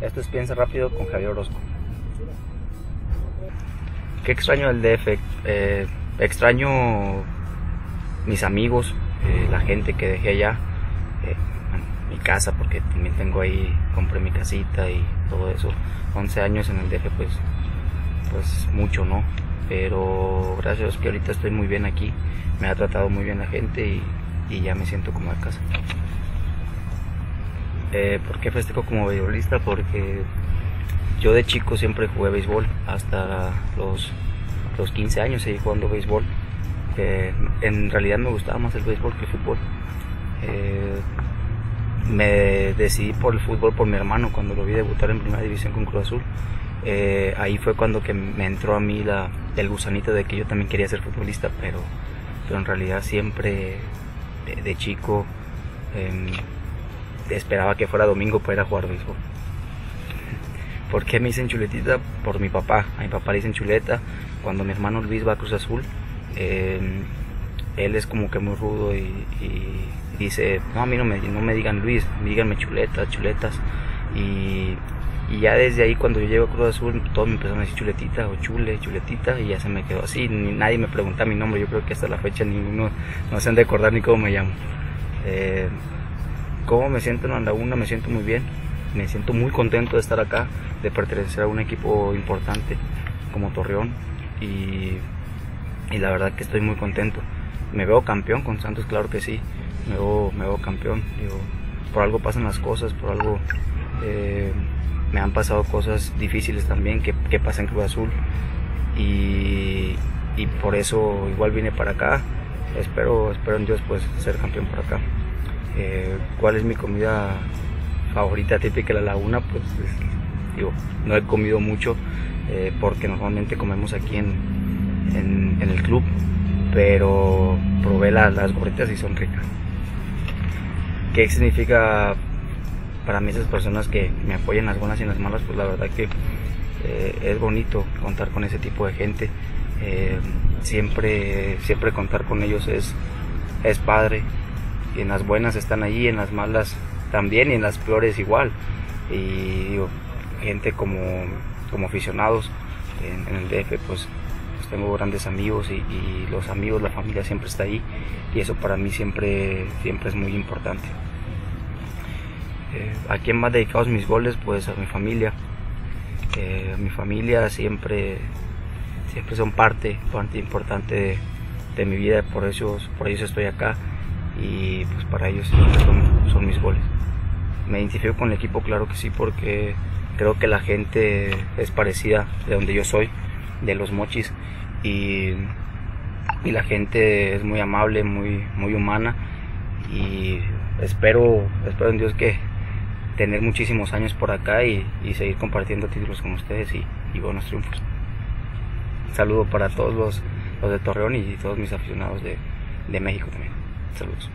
Esto es Piensa Rápido con Javier Orozco. Qué extraño el DF. Eh, extraño mis amigos, eh, la gente que dejé allá, eh, mi casa, porque también tengo ahí, compré mi casita y todo eso. 11 años en el DF, pues, pues mucho, ¿no? Pero gracias a Dios que ahorita estoy muy bien aquí, me ha tratado muy bien la gente y, y ya me siento como a casa. Eh, ¿Por qué festejo como beisbolista? Porque yo de chico siempre jugué béisbol, hasta los, los 15 años seguí jugando béisbol. En realidad me gustaba más el béisbol que el fútbol. Eh, me decidí por el fútbol por mi hermano cuando lo vi debutar en primera división con Cruz Azul. Eh, ahí fue cuando que me entró a mí la, el gusanito de que yo también quería ser futbolista, pero, pero en realidad siempre de, de chico em, esperaba que fuera domingo para ir a jugar béisbol. ¿Por qué me dicen chuletita? Por mi papá. A mi papá le dicen chuleta. Cuando mi hermano Luis va a Cruz Azul, eh, él es como que muy rudo y, dice, no, a mí no me, no me digan Luis, díganme chuletas, chuletas. Y, y ya desde ahí cuando yo llego a Cruz Azul, todos me empezaron a decir chuletita o chule, chuletita, y ya se me quedó así. Ni, nadie me pregunta mi nombre, yo creo que hasta la fecha ninguno no se han de acordar ni cómo me llamo. Eh, ¿Cómo me siento en la laguna? Me siento muy bien. Me siento muy contento de estar acá, de pertenecer a un equipo importante como Torreón. Y, la verdad que estoy muy contento. Me veo campeón con Santos, claro que sí. Me veo, me veo campeón. Por algo pasan las cosas, por algo eh, me han pasado cosas difíciles también que, que pasan en Cruz Azul. Y, y por eso igual vine para acá. Espero, espero en Dios pues ser campeón por acá. Eh, ¿Cuál es mi comida favorita típica de la laguna? Pues es, digo, no he comido mucho eh, porque normalmente comemos aquí en, en, el club, pero probé la, las gorritas y son ricas. ¿Qué significa para mí esas personas que me apoyan las buenas y las malas? Pues la verdad que eh, es bonito contar con ese tipo de gente. Siempre, siempre contar con ellos es, es padre. Y en las buenas están allí, en las malas también y en las peores igual. Y digo, gente como, como aficionados en, el DF, pues, pues tengo grandes amigos y, los amigos, la familia siempre está ahí y eso para mí siempre, siempre es muy importante. Eh, ¿A quién más dedicados mis goles? Pues a mi familia. Eh, mi familia siempre, siempre son parte, parte importante de, de mi vida, por eso, por eso estoy acá y pues para ellos son, mis goles. Me identifico con el equipo, claro que sí, porque creo que la gente es parecida de donde yo soy, de los mochis, y, y la gente es muy amable, muy, muy humana, y espero, espero en Dios que tener muchísimos años por acá y, y seguir compartiendo títulos con ustedes y, y buenos triunfos. Un saludo para todos los, los de Torreón y todos mis aficionados de, de México también. Saludos.